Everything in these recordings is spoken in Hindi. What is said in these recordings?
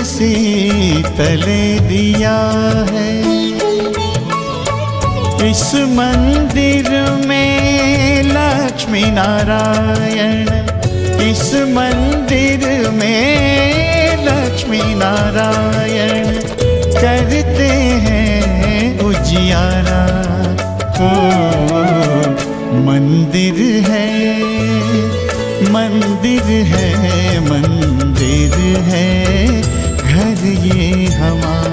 तुलसी तले दिया है। इस मंदिर में लक्ष्मी नारायण, इस मंदिर में लक्ष्मी नारायण करते हैं उजियारा। ओ, मंदिर है मंदिर है मंदिर है घर ये हमारा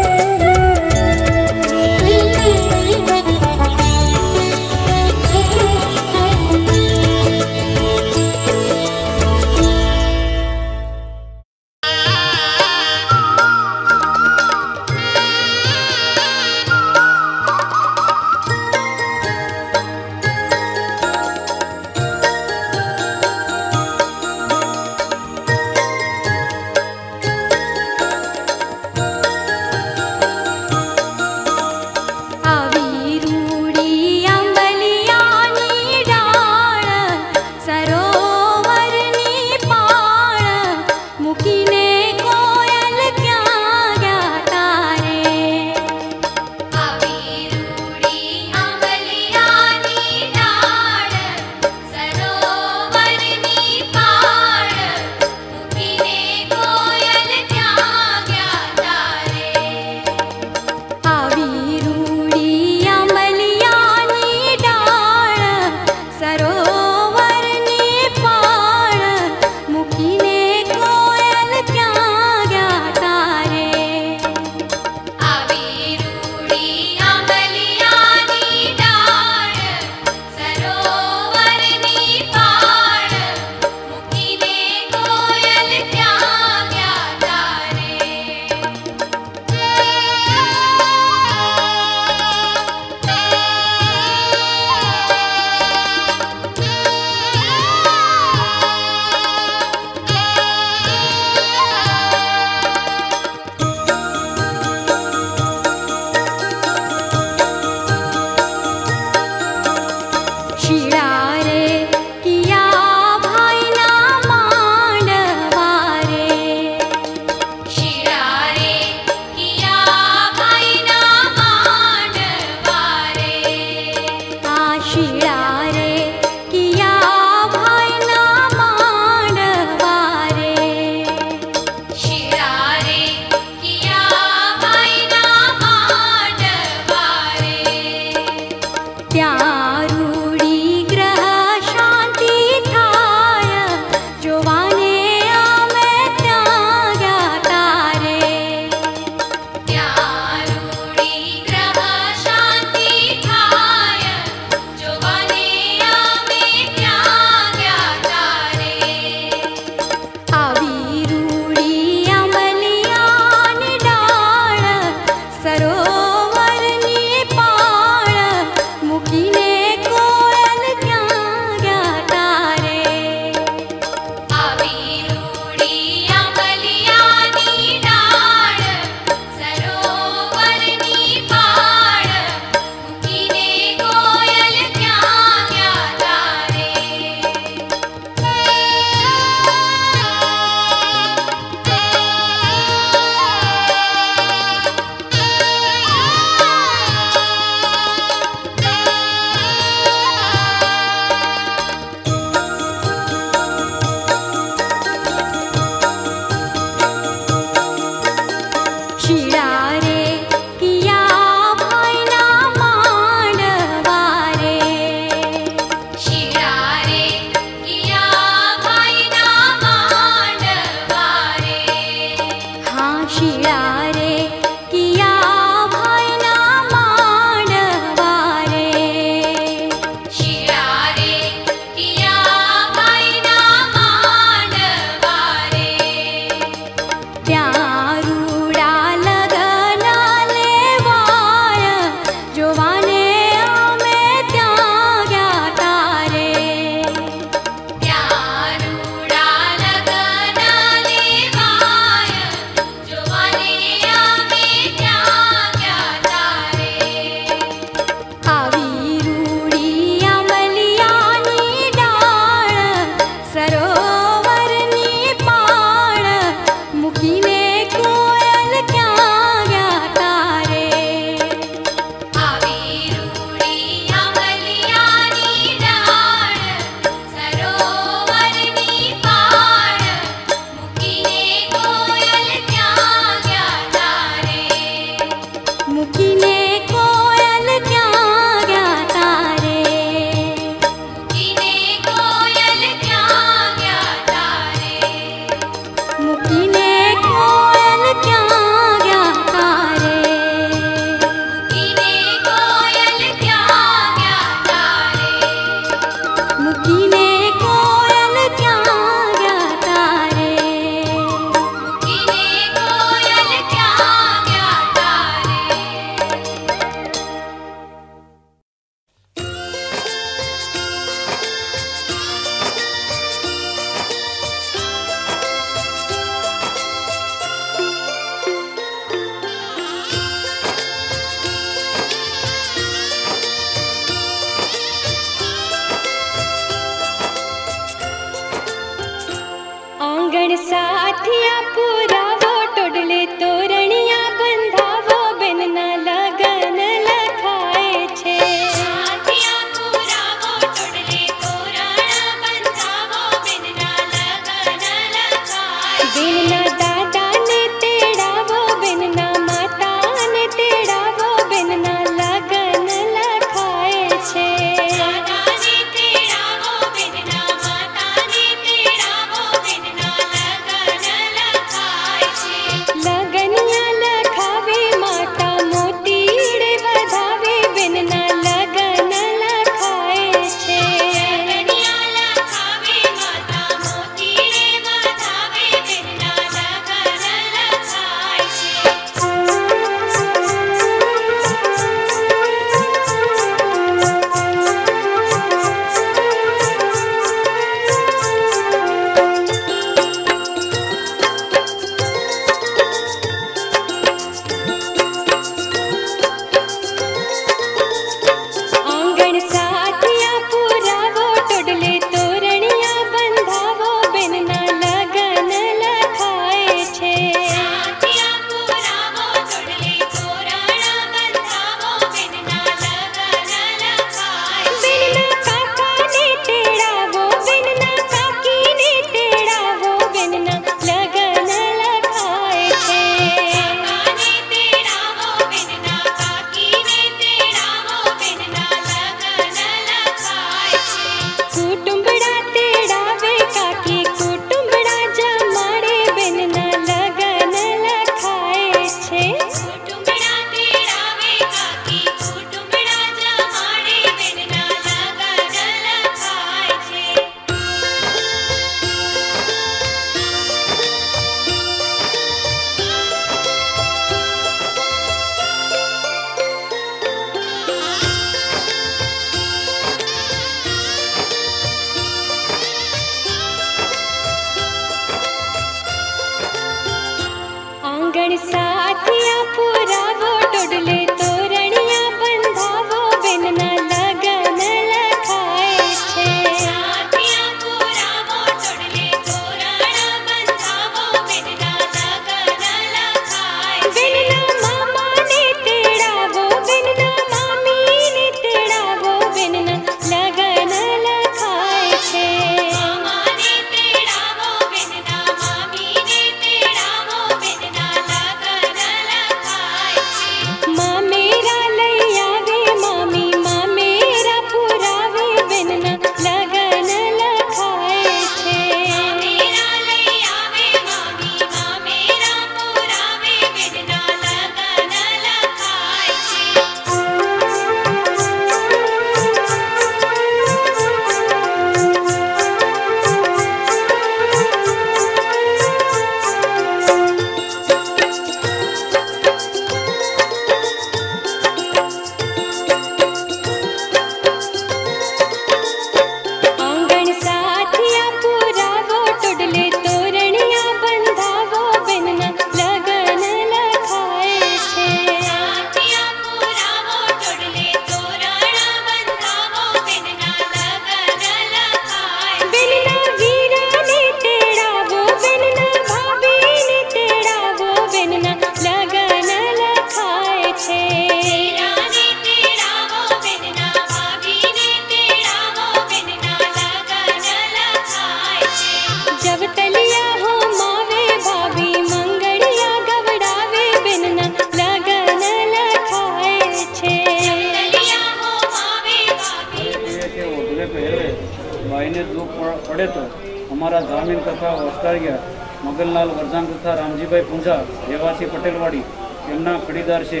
મગનલાલ વરજાંગ તથા રામજીભાઈ પૂંજા, રહેવાસી પટેલવાડી એમના ખરીદાર છે.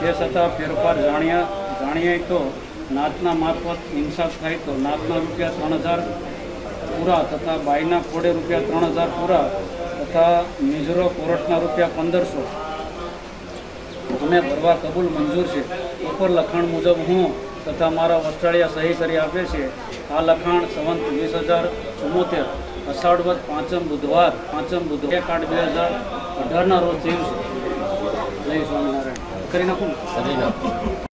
તે છતાં ફેરફાર જાણ્યા, જાણીએ તો નાતના મારફત ઇન્સાફ થાય તો નાતના રૂપિયા ત્રણ હજાર પૂરા તથા બાઈના કોડે રૂપિયા ત્રણ હજાર પૂરા તથા મિઝરો કોરટના રૂપિયા પંદરસો. અમે ભરવા કબૂલ મંજૂર છે. ઉપર લખાણ મુજબ હું તથા મારા ઓસ્ટ્રેલિયા સહી કરી આપે છે. આ લખાણ સંવંત વીસ હજાર ચુમ્મોતેર અષાઢવદ પાંચમ બુધવાર પાંચમ બુધવાર આઠ બે હજાર અઢારના રોજ થયું છે. જય સ્વામિનારાયણ. કરી નાખું ને?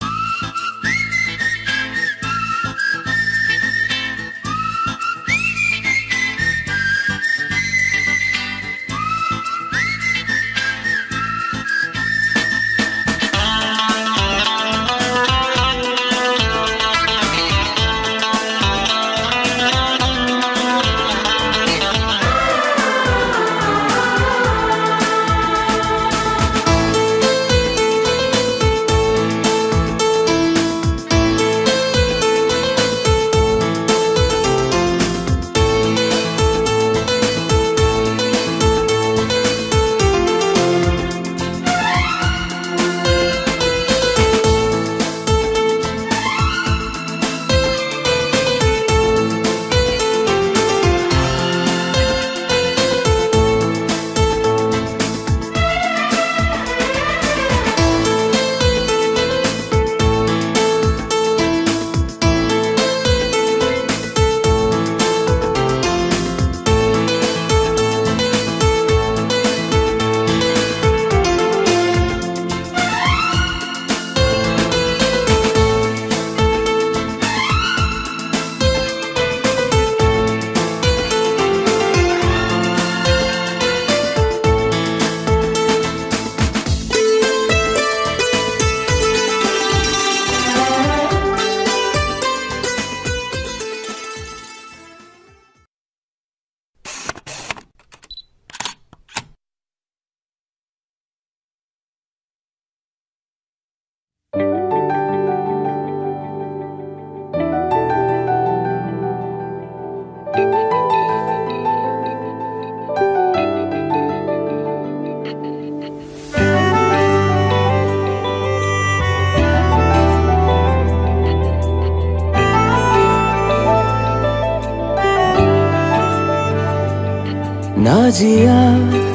ना जिया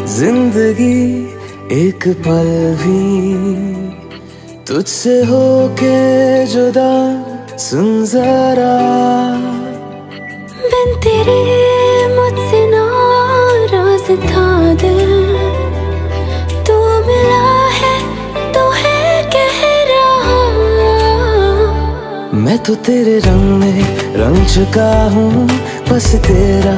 ज़िंदगी एक पल भी। तुझसे होके जुदा सुन जरा। बिन तेरे मुझसे नाराज़ था दिल। तू मिला है तो है कह रहा मैं तो तेरे रंग में रंग चुका हूँ बस तेरा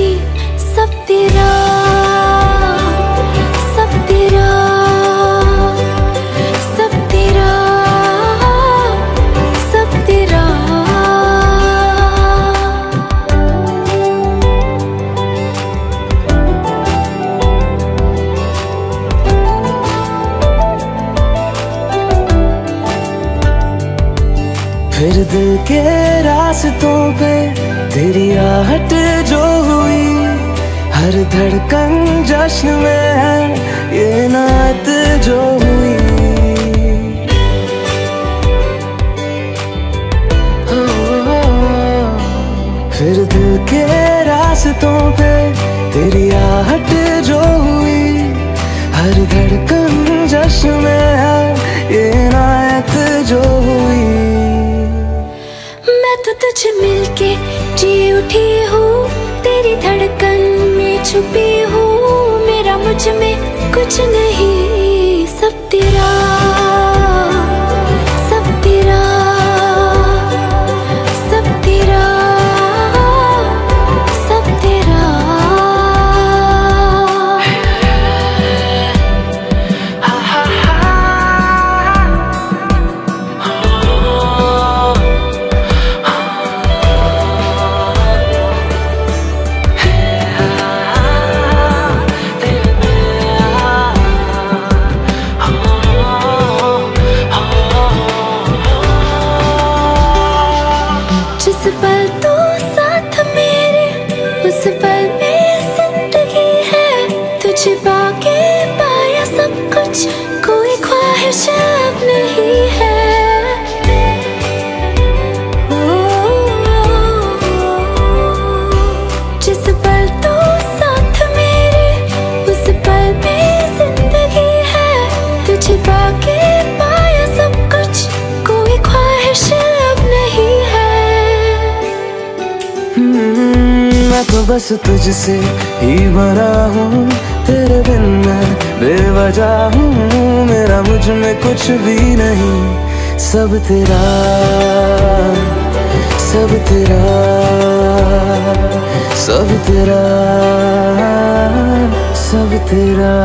फिर दिल के रास्तों पे तेरी आहट जो हुई, हर धड़कन जश्न में है ये नात जो हुई। फिर दिल के रास्तों पे तेरी आहट जो हुई, हर धड़कन जश्न में तुझे मिलके जी उठी हूँ, तेरी धड़कन में छुपी हूँ, मेरा मुझमें कुछ नहीं, सब तेरा बस तुझसे ही भरा हूँ, तेरे बिन मैं बेवजह हूँ। मेरा मुझमें कुछ भी नहीं, सब तेरा सब तेरा सब तेरा सब तेरा।